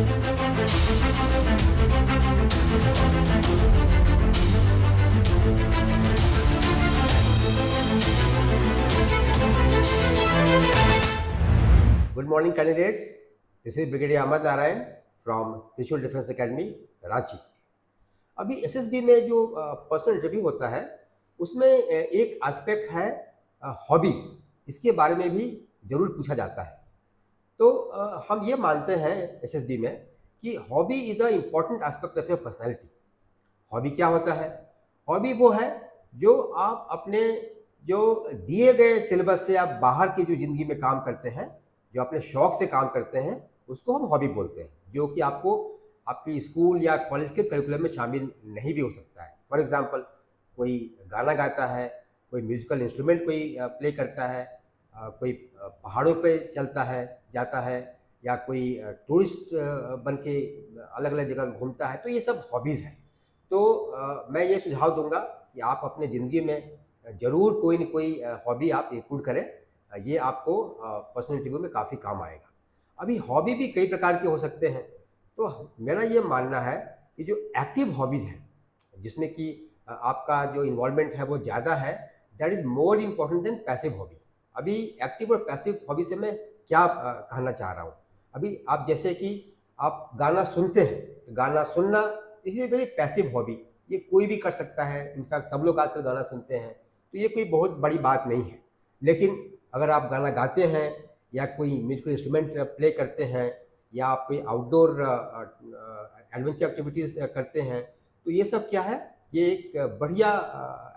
Good morning candidates this is brigadier Ahmad Narayan from Trishul defence academy Ranchi अभी SSB में जो personal interview होता है, उसमें एक एस्पेक्ट है हॉबी इसके बारे में भी ज़रूर पूछा जाता है। तो आ, हम ये मानते हैं एसएसबी में कि hobby is a important aspect of your personality hobby क्या होता है? हॉबी वो है जो आप अपने जो दिए गए सिलेबस से आप बाहर की जो ज़िंदगी में काम करते हैं जो अपने शौक से काम करते हैं उसको हम हॉबी बोलते हैं जो कि आपको आपकी स्कूल या कॉलेज के करिकुलम में शामिल नहीं भी हो सकता है। फॉर एग्ज़ाम्पल कोई गाना गाता है कोई म्यूज़िकल इंस्ट्रूमेंट कोई प्ले करता है कोई पहाड़ों पे चलता है, जाता है या कोई टूरिस्ट बन के अलग अलग जगह घूमता है तो ये सब हॉबीज़ हैं। तो मैं ये सुझाव दूँगा कि आप अपने ज़िंदगी में ज़रूर कोई न कोई हॉबी आप इंक्लूड करें, ये आपको पर्सनल इंटरव्यू में काफ़ी काम आएगा। अभी हॉबी भी कई प्रकार के हो सकते हैं तो मेरा ये मानना है कि जो एक्टिव हॉबीज़ हैं, जिसमें कि आपका जो इन्वॉल्वमेंट है वो ज़्यादा है, that is more important than passive hobby. अभी एक्टिव और पैसिव हॉबी से मैं क्या कहना चाह रहा हूँ। अभी आप जैसे कि आप गाना सुनते हैं तो गाना सुनना इसी वेरी पैसिव हॉबी ये कोई भी कर सकता है। इनफैक्ट सब लोग आजकल गाना सुनते हैं तो ये कोई बहुत बड़ी बात नहीं है। लेकिन अगर आप गाना गाते हैं, या कोई म्यूजिकल इंस्ट्रूमेंट प्ले करते हैं, या आप कोई आउटडोर एडवेंचर एक्टिविटीज़ करते हैं तो ये सब क्या है? ये एक बढ़िया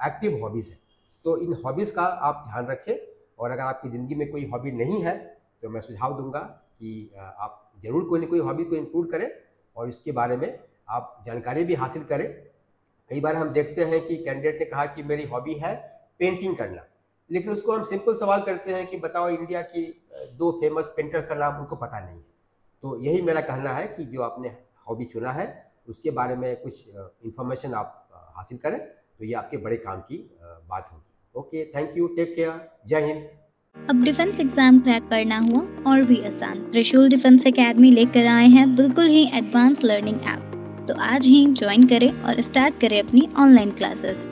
एक्टिव हॉबीज़ है। तो इन हॉबीज़ का आप ध्यान रखें और अगर आपकी ज़िंदगी में कोई हॉबी नहीं है तो मैं सुझाव दूँगा कि आप ज़रूर कोई ना कोई हॉबी को इंक्लूड करें और इसके बारे में आप जानकारी भी हासिल करें। कई बार हम देखते हैं कि कैंडिडेट ने कहा कि मेरी हॉबी है पेंटिंग करना, लेकिन उसको हम सिंपल सवाल करते हैं कि बताओ इंडिया की दो फ़ेमस पेंटर का नाम उनको पता नहीं है। तो यही मेरा कहना है कि जो आपने हॉबी चुना है, उसके बारे में कुछ इन्फॉर्मेशन आप हासिल करें तो ये आपके बड़े काम की बात होगी। Okay, thank you, take care, Jai Hind. अब डिफेंस एग्ज़ाम क्रैक करना हुआ और भी आसान। त्रिशूल डिफेंस एकेडमी लेकर आए हैं बिल्कुल ही एडवांस लर्निंग ऐप तो आज ही ज्वाइन करें और स्टार्ट करें अपनी ऑनलाइन क्लासेस